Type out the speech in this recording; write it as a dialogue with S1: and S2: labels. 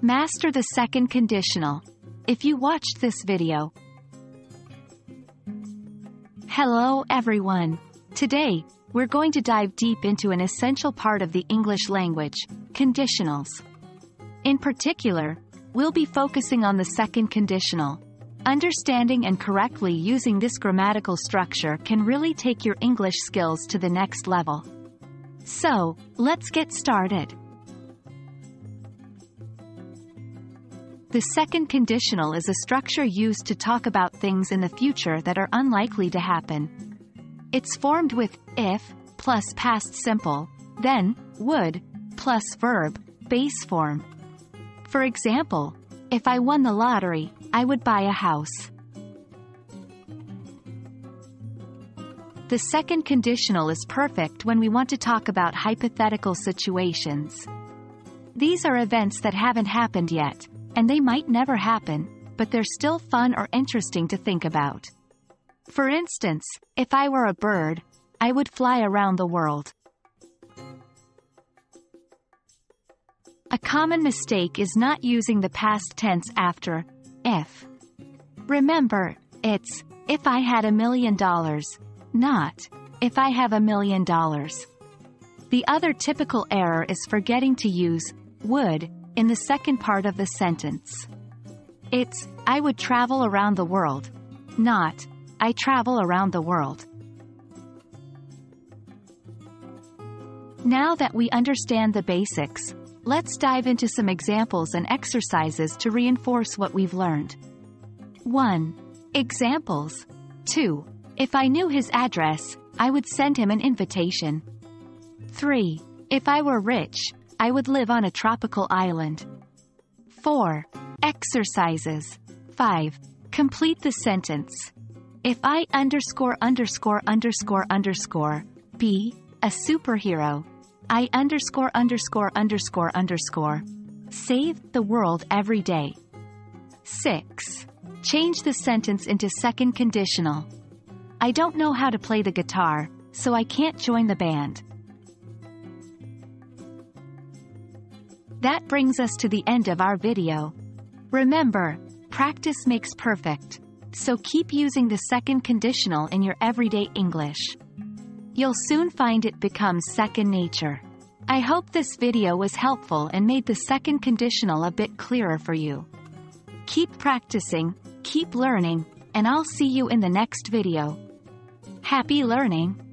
S1: Master the second conditional. If you watched this video. Hello everyone. Today, we're going to dive deep into an essential part of the English language, conditionals. In particular, we'll be focusing on the second conditional. Understanding and correctly using this grammatical structure can really take your English skills to the next level. So, let's get started. The second conditional is a structure used to talk about things in the future that are unlikely to happen. It's formed with if plus past simple, then would plus verb, base form. For example, if I won the lottery, I would buy a house. The second conditional is perfect when we want to talk about hypothetical situations. These are events that haven't happened yet, and they might never happen, but they're still fun or interesting to think about. For instance, if I were a bird, I would fly around the world. A common mistake is not using the past tense after if. Remember, it's if I had a million dollars, not if I have a million dollars. The other typical error is forgetting to use would in the second part of the sentence. It's, I would travel around the world, not, I travel around the world. Now that we understand the basics, let's dive into some examples and exercises to reinforce what we've learned. 1. Examples. 2. If I knew his address, I would send him an invitation. 3. If I were rich, I would live on a tropical island. 4. Exercises. 5. Complete the sentence. If I underscore underscore underscore underscore be a superhero, I underscore underscore underscore underscore save the world every day. 6. Change the sentence into second conditional. I don't know how to play the guitar, so I can't join the band. That brings us to the end of our video. Remember, practice makes perfect. So keep using the second conditional in your everyday English. You'll soon find it becomes second nature. I hope this video was helpful and made the second conditional a bit clearer for you. Keep practicing, keep learning, and I'll see you in the next video. Happy learning!